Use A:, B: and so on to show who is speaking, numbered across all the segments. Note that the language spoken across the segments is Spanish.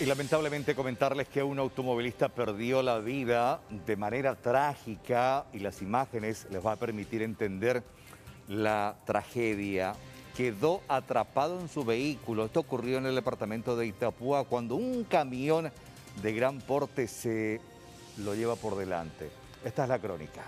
A: Y lamentablemente comentarles que un automovilista perdió la vida de manera trágica y las imágenes les va a permitir entender la tragedia. Quedó atrapado en su vehículo. Esto ocurrió en el departamento de Itapúa cuando un camión de gran porte se lo lleva por delante. Esta es la crónica.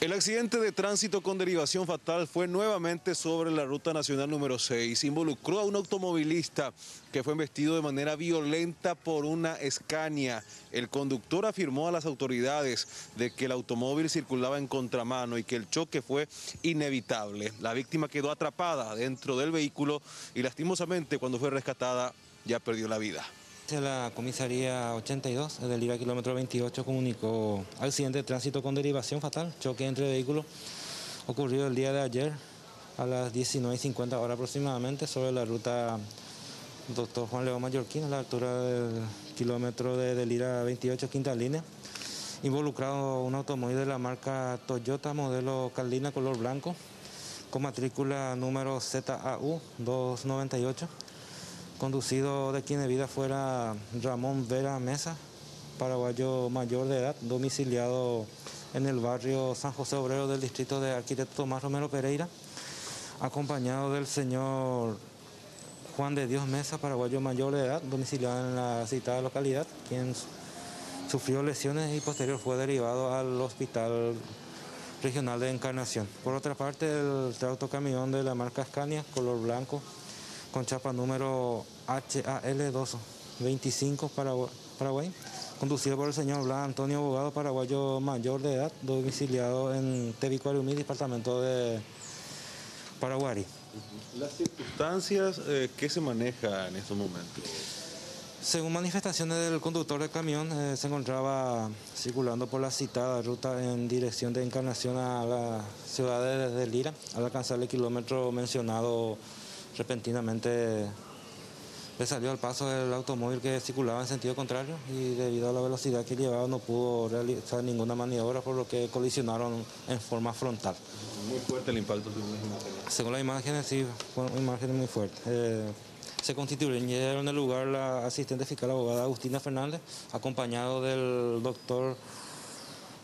B: El accidente de tránsito con derivación fatal fue nuevamente sobre la ruta nacional número 6. Involucró a un automovilista que fue embestido de manera violenta por una Scania. El conductor afirmó a las autoridades de que el automóvil circulaba en contramano y que el choque fue inevitable. La víctima quedó atrapada dentro del vehículo y lastimosamente cuando fue rescatada ya perdió la vida.
C: La comisaría 82 del IVA kilómetro 28 comunicó accidente de tránsito con derivación fatal, choque entre vehículos, ocurrió el día de ayer a las 19.50 horas aproximadamente sobre la ruta Doctor Juan León Mallorquín a la altura del kilómetro de Delira 28 quinta línea. Involucrado un automóvil de la marca Toyota modelo Caldina color blanco con matrícula número ZAU 298 conducido de quien de vida fuera Ramón Vera Mesa, paraguayo mayor de edad, domiciliado en el barrio San José Obrero del distrito de arquitecto Tomás Romero Pereira, acompañado del señor Juan de Dios Mesa, paraguayo mayor de edad, domiciliado en la citada localidad, quien sufrió lesiones y posterior fue derivado al hospital regional de Encarnación. Por otra parte, el camión de la marca Scania, color blanco, con chapa número HAL225 Paraguay, conducido por el señor Blas Antonio Abogado, paraguayo mayor de edad, domiciliado en Tebicuarumí, departamento de Paraguay.
B: ¿Las circunstancias eh, que se maneja en estos momentos?
C: Según manifestaciones del conductor del camión, eh, se encontraba circulando por la citada ruta en dirección de Encarnación a la ciudad de, de Lira, al alcanzar el kilómetro mencionado repentinamente le salió al paso del automóvil que circulaba en sentido contrario y debido a la velocidad que llevaba no pudo realizar ninguna maniobra por lo que colisionaron en forma frontal.
B: Muy fuerte el impacto,
C: según las imágenes. sí, fue una imagen muy fuerte. Eh, se constituyeron en el lugar la asistente fiscal abogada Agustina Fernández, acompañado del doctor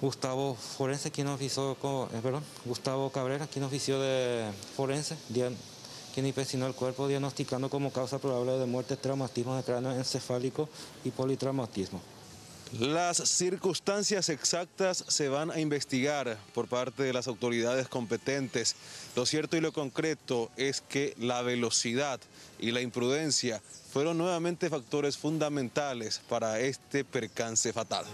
C: Gustavo Forense, quien ofició, eh, perdón, Gustavo Cabrera, quien ofició de forense, quien inspeccionó el cuerpo diagnosticando como causa probable de muerte traumatismo de cráneo encefálico y politraumatismo.
B: Las circunstancias exactas se van a investigar por parte de las autoridades competentes. Lo cierto y lo concreto es que la velocidad y la imprudencia fueron nuevamente factores fundamentales para este percance fatal.